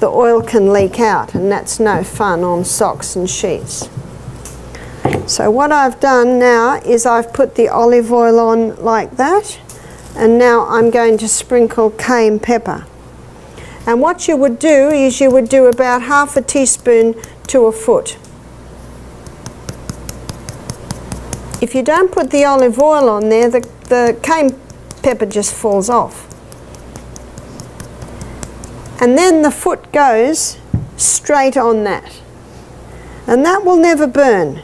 the oil can leak out and that's no fun on socks and sheets. So what I've done now is I've put the olive oil on like that and now I'm going to sprinkle cayenne pepper. And what you would do is you would do about half a teaspoon to a foot. If you don't put the olive oil on there, the, the cayenne pepper just falls off. And then the foot goes straight on that. And that will never burn.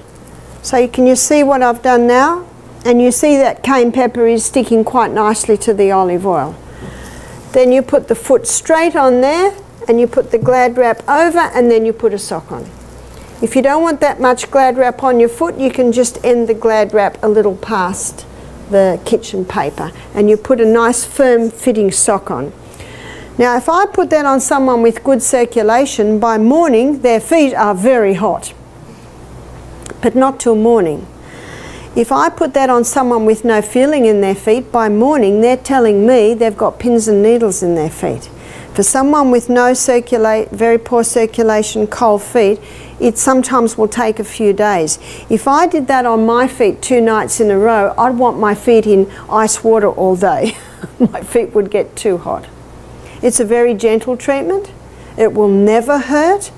So can you see what I've done now? And you see that cayenne pepper is sticking quite nicely to the olive oil. Then you put the foot straight on there and you put the glad wrap over and then you put a sock on. If you don't want that much glad wrap on your foot, you can just end the glad wrap a little past the kitchen paper and you put a nice firm fitting sock on. Now if I put that on someone with good circulation, by morning their feet are very hot, but not till morning. If I put that on someone with no feeling in their feet, by morning they're telling me they've got pins and needles in their feet. For someone with no circulate, very poor circulation, cold feet, it sometimes will take a few days. If I did that on my feet two nights in a row, I'd want my feet in ice water all day. my feet would get too hot. It's a very gentle treatment. It will never hurt,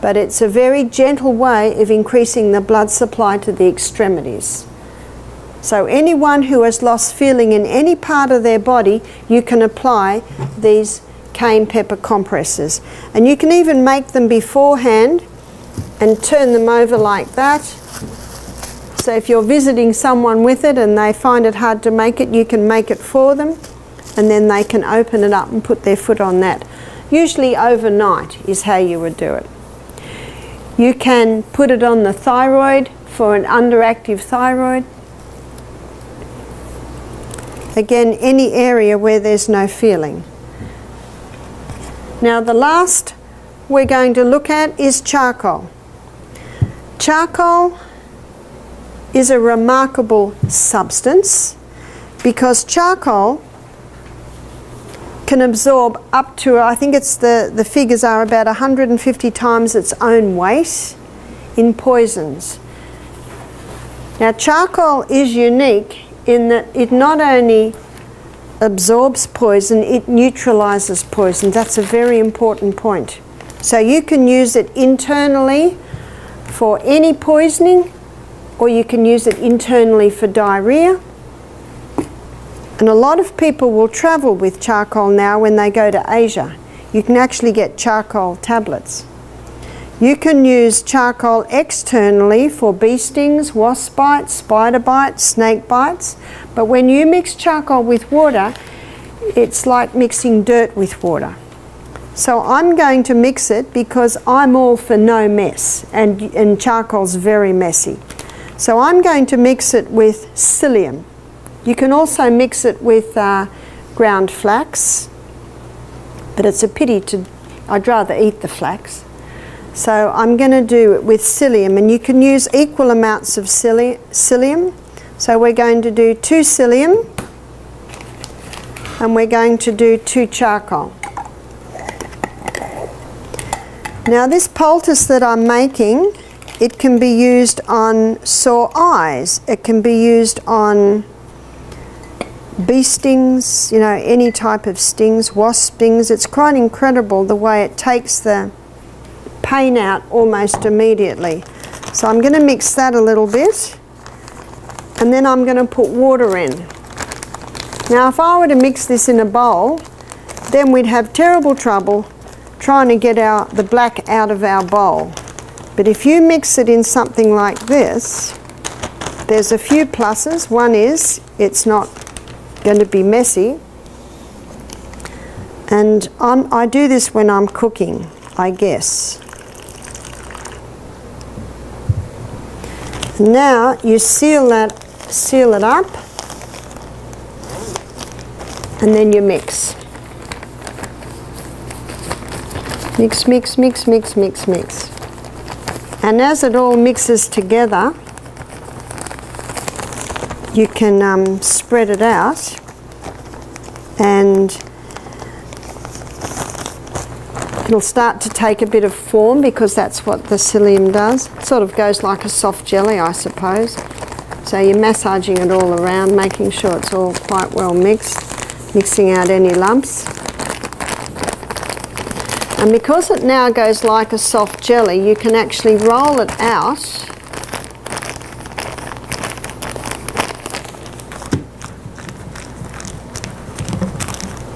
but it's a very gentle way of increasing the blood supply to the extremities. So anyone who has lost feeling in any part of their body, you can apply these cayenne pepper compresses. And you can even make them beforehand and turn them over like that. So if you're visiting someone with it and they find it hard to make it, you can make it for them and then they can open it up and put their foot on that. Usually overnight is how you would do it. You can put it on the thyroid for an underactive thyroid. Again, any area where there's no feeling. Now the last we're going to look at is charcoal. Charcoal is a remarkable substance because charcoal can absorb up to, I think it's the, the figures are about 150 times its own weight in poisons. Now charcoal is unique in that it not only absorbs poison, it neutralizes poison. That's a very important point. So you can use it internally for any poisoning or you can use it internally for diarrhea and a lot of people will travel with charcoal now when they go to Asia. You can actually get charcoal tablets. You can use charcoal externally for bee stings, wasp bites, spider bites, snake bites. But when you mix charcoal with water, it's like mixing dirt with water. So I'm going to mix it because I'm all for no mess and, and charcoal's very messy. So I'm going to mix it with psyllium. You can also mix it with uh, ground flax, but it's a pity to, I'd rather eat the flax. So I'm going to do it with psyllium, and you can use equal amounts of psyllium. So we're going to do two psyllium, and we're going to do two charcoal. Now this poultice that I'm making, it can be used on sore eyes. It can be used on bee stings, you know, any type of stings, wasp stings. It's quite incredible the way it takes the pain out almost immediately. So I'm going to mix that a little bit and then I'm going to put water in. Now if I were to mix this in a bowl, then we'd have terrible trouble trying to get our, the black out of our bowl. But if you mix it in something like this, there's a few pluses. One is it's not going to be messy. And I'm, I do this when I'm cooking, I guess. Now you seal that, seal it up, and then you mix. Mix, mix, mix, mix, mix, mix. And as it all mixes together, you can um, spread it out and it'll start to take a bit of form because that's what the psyllium does. It sort of goes like a soft jelly, I suppose. So you're massaging it all around, making sure it's all quite well mixed, mixing out any lumps. And because it now goes like a soft jelly, you can actually roll it out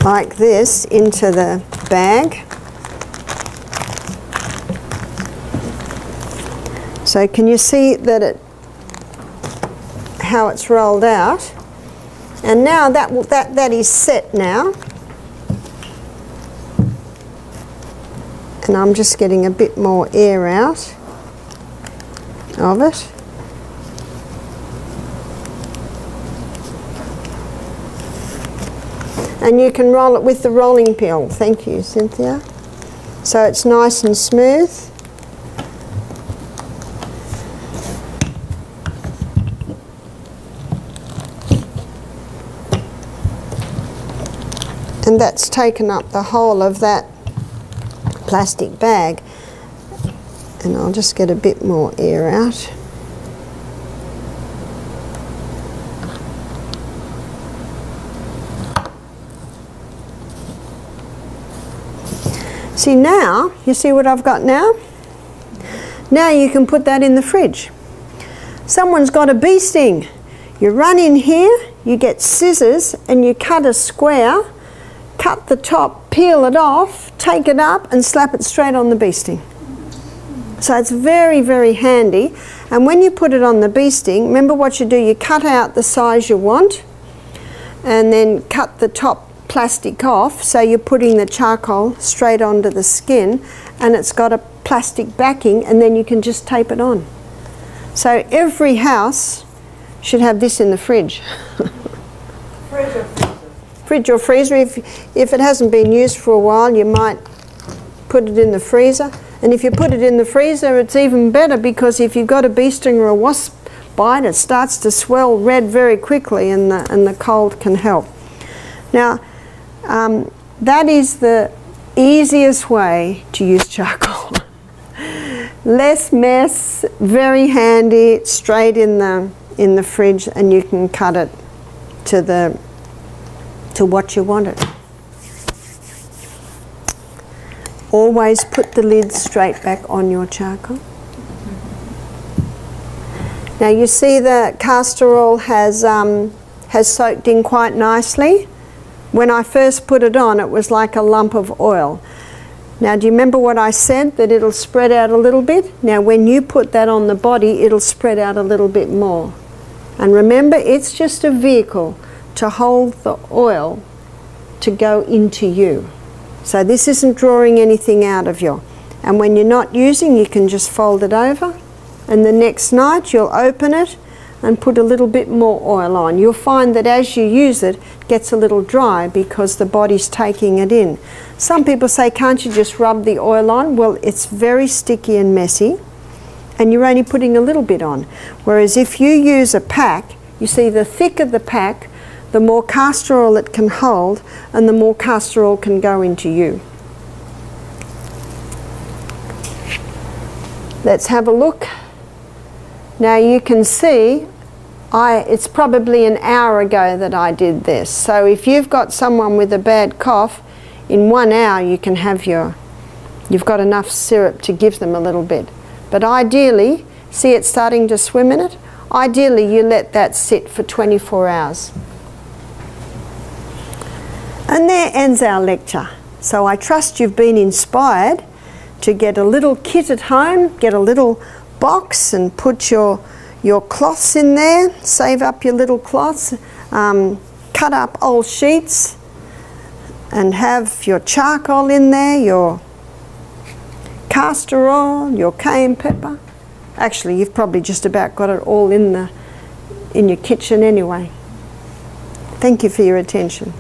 like this into the bag. So can you see that it how it's rolled out? And now that that that is set now. And I'm just getting a bit more air out of it. And you can roll it with the rolling pin. Thank you, Cynthia. So it's nice and smooth. And that's taken up the whole of that plastic bag. And I'll just get a bit more air out. See now, you see what I've got now? Now you can put that in the fridge. Someone's got a bee sting. You run in here, you get scissors and you cut a square, cut the top, peel it off, take it up and slap it straight on the bee sting. So it's very, very handy. And when you put it on the bee sting, remember what you do, you cut out the size you want and then cut the top plastic off so you're putting the charcoal straight onto the skin and it's got a plastic backing and then you can just tape it on. So every house should have this in the fridge. fridge or freezer? If, if it hasn't been used for a while you might put it in the freezer. And if you put it in the freezer, it's even better because if you've got a bee sting or a wasp bite, it starts to swell red very quickly and the, and the cold can help. Now, um, that is the easiest way to use charcoal. Less mess, very handy, straight in the, in the fridge and you can cut it to, the, to what you want it. Always put the lid straight back on your charcoal. Now you see the castor oil has, um, has soaked in quite nicely. When I first put it on, it was like a lump of oil. Now, do you remember what I said, that it'll spread out a little bit? Now, when you put that on the body, it'll spread out a little bit more. And remember, it's just a vehicle to hold the oil to go into you. So this isn't drawing anything out of you. And when you're not using, you can just fold it over. And the next night, you'll open it and put a little bit more oil on. You'll find that as you use it, it gets a little dry because the body's taking it in. Some people say, can't you just rub the oil on? Well, it's very sticky and messy and you're only putting a little bit on. Whereas if you use a pack, you see the thicker the pack, the more castor oil it can hold and the more castor oil can go into you. Let's have a look. Now you can see I, it's probably an hour ago that I did this. So if you've got someone with a bad cough, in one hour you can have your, you've got enough syrup to give them a little bit. But ideally, see it starting to swim in it? Ideally you let that sit for 24 hours. And there ends our lecture. So I trust you've been inspired to get a little kit at home, get a little box and put your your cloths in there, save up your little cloths, um, cut up old sheets and have your charcoal in there, your castor oil, your cayenne pepper. Actually, you've probably just about got it all in the in your kitchen anyway. Thank you for your attention.